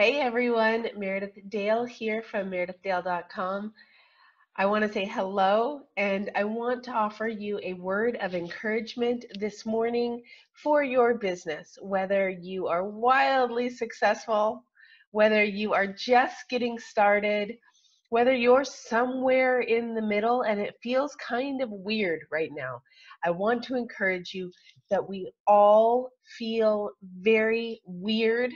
Hey everyone, Meredith Dale here from meredithdale.com. I want to say hello and I want to offer you a word of encouragement this morning for your business, whether you are wildly successful, whether you are just getting started, whether you're somewhere in the middle and it feels kind of weird right now. I want to encourage you that we all feel very weird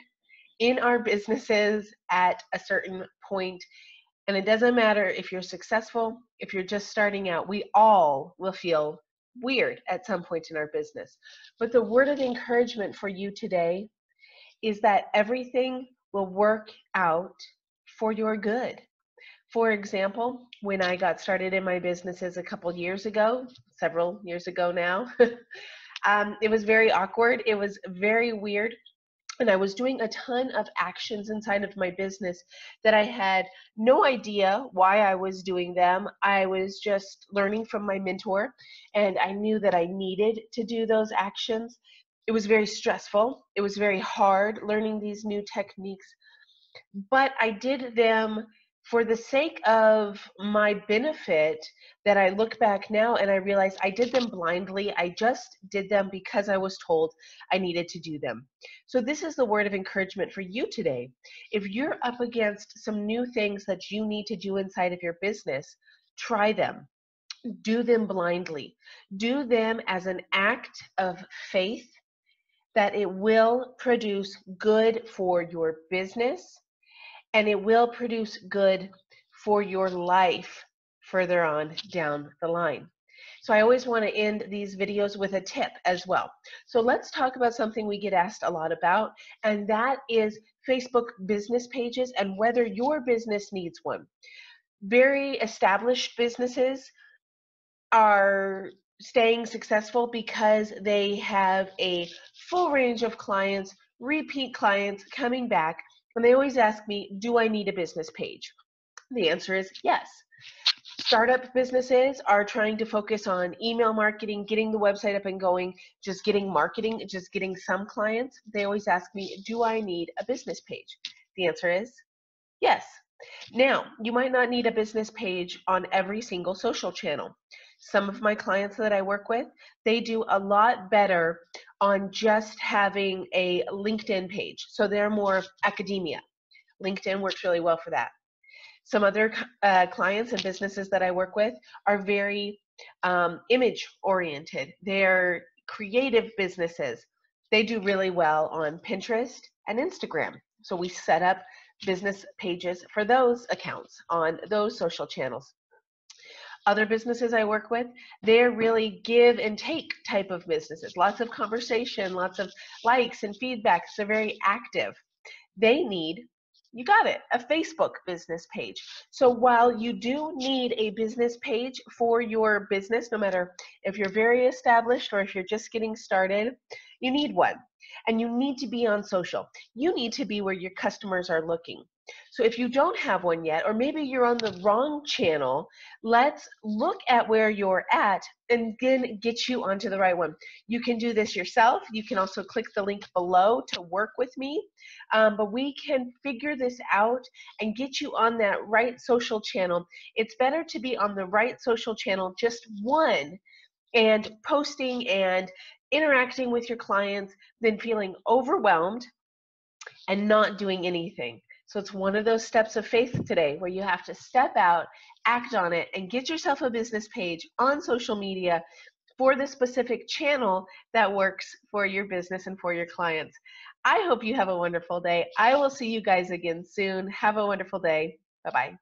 in our businesses at a certain point. And it doesn't matter if you're successful, if you're just starting out, we all will feel weird at some point in our business. But the word of encouragement for you today is that everything will work out for your good. For example, when I got started in my businesses a couple years ago, several years ago now, um, it was very awkward. It was very weird and I was doing a ton of actions inside of my business that I had no idea why I was doing them. I was just learning from my mentor, and I knew that I needed to do those actions. It was very stressful, it was very hard learning these new techniques, but I did them for the sake of my benefit that I look back now and I realize I did them blindly. I just did them because I was told I needed to do them. So, this is the word of encouragement for you today. If you're up against some new things that you need to do inside of your business, try them. Do them blindly. Do them as an act of faith that it will produce good for your business and it will produce good for your life further on down the line. So I always want to end these videos with a tip as well. So let's talk about something we get asked a lot about, and that is Facebook business pages and whether your business needs one. Very established businesses are staying successful because they have a full range of clients, repeat clients coming back, and they always ask me, do I need a business page? The answer is yes. Startup businesses are trying to focus on email marketing, getting the website up and going, just getting marketing, just getting some clients. They always ask me, do I need a business page? The answer is yes. Now, you might not need a business page on every single social channel. Some of my clients that I work with, they do a lot better on just having a LinkedIn page. So they're more academia. LinkedIn works really well for that. Some other uh, clients and businesses that I work with are very um, image oriented. They're creative businesses. They do really well on Pinterest and Instagram. So we set up business pages for those accounts on those social channels other businesses I work with, they're really give and take type of businesses. Lots of conversation, lots of likes and feedbacks. They're very active. They need, you got it, a Facebook business page. So while you do need a business page for your business, no matter if you're very established or if you're just getting started, you need one. And you need to be on social. You need to be where your customers are looking. So if you don't have one yet, or maybe you're on the wrong channel, let's look at where you're at and then get you onto the right one. You can do this yourself. You can also click the link below to work with me. Um, but we can figure this out and get you on that right social channel. It's better to be on the right social channel, just one, and posting and interacting with your clients than feeling overwhelmed and not doing anything. So it's one of those steps of faith today where you have to step out, act on it, and get yourself a business page on social media for the specific channel that works for your business and for your clients. I hope you have a wonderful day. I will see you guys again soon. Have a wonderful day. Bye bye.